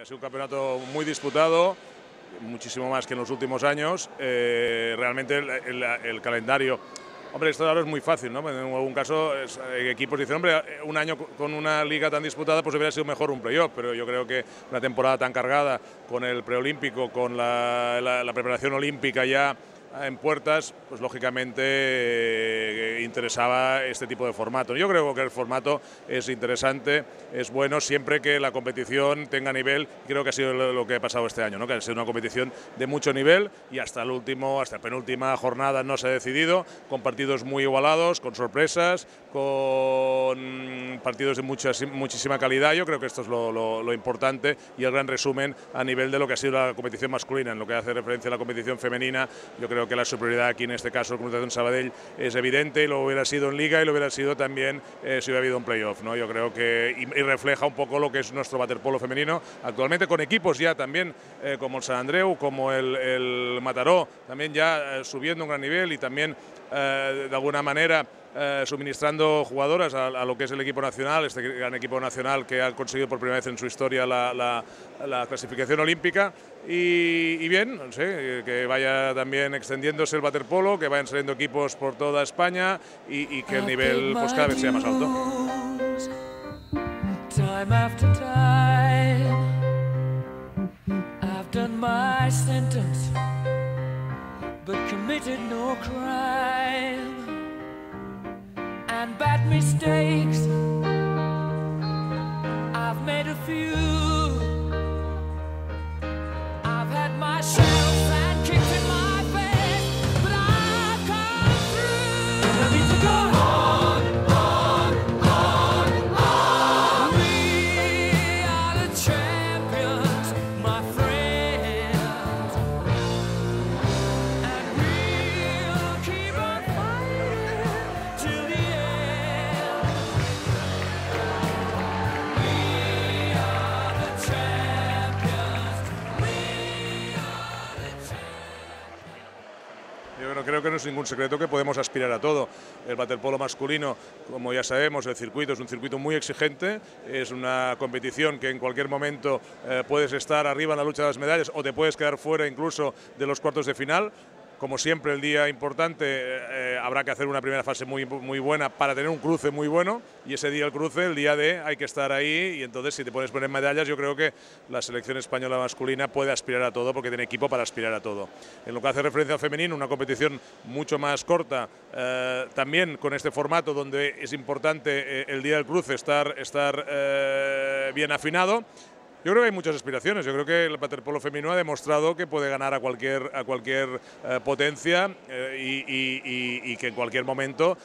ha sido un campeonato muy disputado, muchísimo más que en los últimos años. Eh, realmente el, calendario Hombre, esto ahora es muy fácil, ¿no? En algún caso, equipos dicen, hombre, un año con una liga tan disputada, pues hubiera sido mejor un playoff, pero yo creo que una temporada tan cargada, con el preolímpico, con la preparación olímpica ya en puertas, pues lógicamente eh, interesaba este tipo de formato. Yo creo que el formato es interesante, es bueno siempre que la competición tenga nivel. Creo que ha sido lo que ha pasado este año, ¿no? que ha sido una competición de mucho nivel y hasta el último, hasta la penúltima jornada no se ha decidido, con partidos muy igualados, con sorpresas, con partidos de mucha, muchísima calidad. Yo creo que esto es lo, lo importante y el gran resumen a nivel de lo que ha sido la competición masculina. En lo que hace referencia a la competición femenina, yo creo que la superioridad aquí en este caso el de Sabadell es evidente y lo hubiera sido en Liga y lo hubiera sido también eh, si hubiera habido un playoff. ¿no? Yo creo que y, refleja un poco lo que es nuestro waterpolo femenino actualmente con equipos ya también eh, como el San Andreu, como el, Mataró, también ya eh, subiendo un gran nivel y también de alguna manera eh, suministrando jugadoras a, lo que es el equipo nacional, este gran equipo nacional que ha conseguido por primera vez en su historia la, clasificación olímpica. Y, bien, no sé, que vaya también extendiéndose el waterpolo, que vayan saliendo equipos por toda España y, que el nivel pues, cada vez sea más alto. and bad mistakes. I've made a few. I've had my share of sand kicked in my face, but I've come through. I need to go. Creo que no es ningún secreto que podemos aspirar a todo. El waterpolo masculino, como ya sabemos, el circuito es un circuito muy exigente, es una competición que en cualquier momento eh, puedes estar arriba en la lucha de las medallas o te puedes quedar fuera incluso de los cuartos de final como siempre el día importante eh, eh, habrá que hacer una primera fase muy, muy buena para tener un cruce muy bueno y ese día el cruce, el día de hay que estar ahí y entonces si te pones poner medallas yo creo que la selección española masculina puede aspirar a todo porque tiene equipo para aspirar a todo. En lo que hace referencia al femenino, una competición mucho más corta, eh, también con este formato donde es importante el día del cruce estar, estar bien afinado yo creo que hay muchas aspiraciones. Yo creo que el waterpolo femenino ha demostrado que puede ganar a cualquier, a cualquier eh, potencia eh, y, que en cualquier momento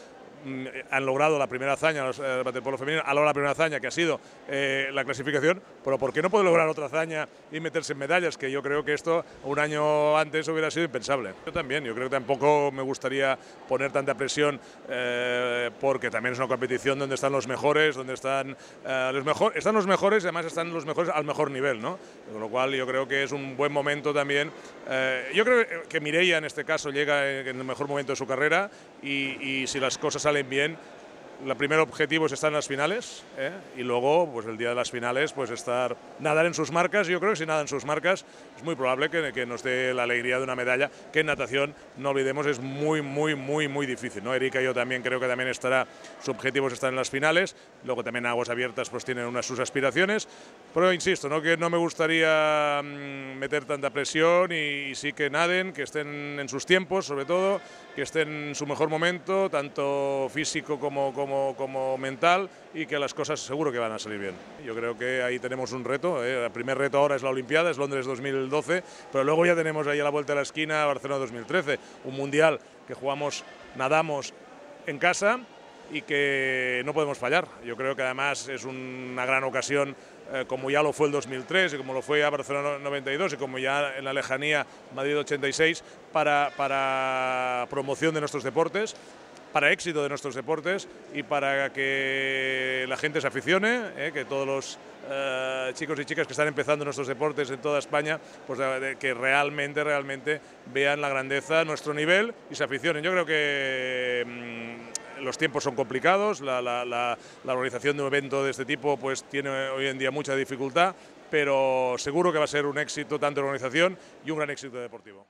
han logrado la primera hazaña, los eh, waterpolo femenino ha logrado la primera hazaña que ha sido eh, la clasificación, pero ¿por qué no puede lograr otra hazaña y meterse en medallas? Que yo creo que esto un año antes hubiera sido impensable. Yo también, yo creo que tampoco me gustaría poner tanta presión eh, porque también es una competición donde están los mejores, donde están los mejores, están los mejores y además están los mejores al mejor nivel, ¿no? Con lo cual yo creo que es un buen momento también. yo creo que Mireia en este caso llega en el mejor momento de su carrera y, y si las cosas salen bien. El primer objetivo es estar en las finales ¿eh? y luego, pues el día de las finales, pues estar, nadar en sus marcas. Yo creo que si nada en sus marcas es muy probable que, que, nos dé la alegría de una medalla, que en natación, no olvidemos, es muy, muy, muy, muy difícil. ¿no? Erika yo también creo que también estará, su objetivo es estar en las finales. Luego también Aguas Abiertas pues tienen unas sus aspiraciones. Pero insisto, ¿no? que no me gustaría mm, meter tanta presión y, sí que naden, que estén en sus tiempos, sobre todo que esté en su mejor momento, tanto físico como, como, como, mental, y que las cosas seguro que van a salir bien. Yo creo que ahí tenemos un reto. ¿eh? El primer reto ahora es la Olimpiada, es Londres 2012, pero luego ya tenemos ahí a la vuelta de la esquina Barcelona 2013, un mundial que jugamos, nadamos en casa y que no podemos fallar. Yo creo que además es una gran ocasión eh, como ya lo fue el 2003 y como lo fue a Barcelona 92 y como ya en la lejanía Madrid 86 para, para promoción de nuestros deportes para éxito de nuestros deportes y para que la gente se aficione, eh, que todos los eh, chicos y chicas que están empezando nuestros deportes en toda España, pues que realmente, realmente vean la grandeza, nuestro nivel y se aficionen. Yo creo que mm, los tiempos son complicados, la, organización de un evento de este tipo pues tiene hoy en día mucha dificultad, pero seguro que va a ser un éxito tanto de organización y un gran éxito deportivo.